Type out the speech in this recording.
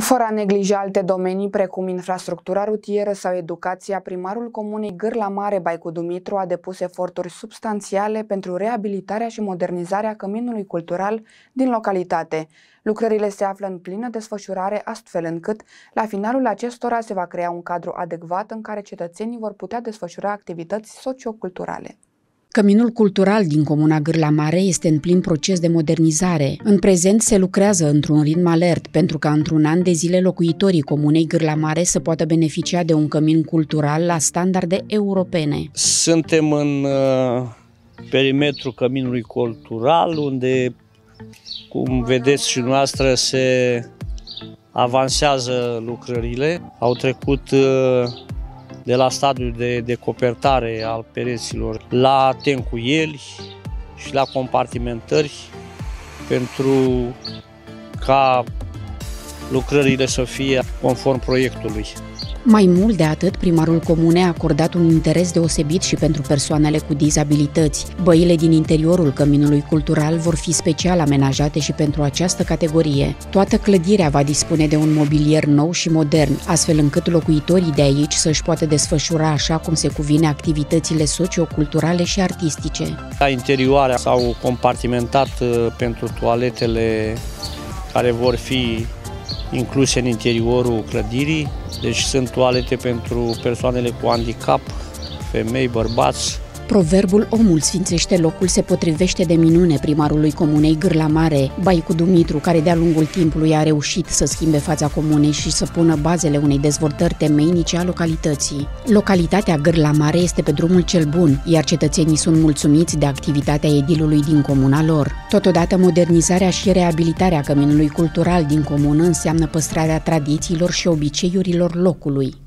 Fără a neglija alte domenii precum infrastructura rutieră sau educația, primarul comunei Gârla Mare Baicu Dumitru a depus eforturi substanțiale pentru reabilitarea și modernizarea căminului cultural din localitate. Lucrările se află în plină desfășurare astfel încât, la finalul acestora, se va crea un cadru adecvat în care cetățenii vor putea desfășura activități socioculturale. Căminul cultural din Comuna Gârla Mare este în plin proces de modernizare. În prezent se lucrează într-un ritm alert pentru ca într-un an de zile locuitorii Comunei Gârla Mare să poată beneficia de un cămin cultural la standarde europene. Suntem în uh, perimetrul căminului cultural, unde, cum vedeți și noastră, se avansează lucrările. Au trecut uh, de la stadiul de decopertare al pereților la tencuieli și la compartimentări pentru ca lucrările să fie conform proiectului. Mai mult de atât, primarul comunei a acordat un interes deosebit și pentru persoanele cu dizabilități. Băile din interiorul căminului cultural vor fi special amenajate și pentru această categorie. Toată clădirea va dispune de un mobilier nou și modern, astfel încât locuitorii de aici să-și poată desfășura așa cum se cuvine activitățile socioculturale și artistice. La interioare s-au compartimentat uh, pentru toaletele care vor fi incluse în interiorul clădirii, deci sunt toalete pentru persoanele cu handicap, femei, bărbați, Proverbul omul sfințește locul se potrivește de minune primarului comunei Gârla Mare, Baicu Dumitru, care de-a lungul timpului a reușit să schimbe fața comunei și să pună bazele unei dezvoltări temeinice a localității. Localitatea Gârla Mare este pe drumul cel bun, iar cetățenii sunt mulțumiți de activitatea edilului din comuna lor. Totodată, modernizarea și reabilitarea căminului cultural din comună înseamnă păstrarea tradițiilor și obiceiurilor locului.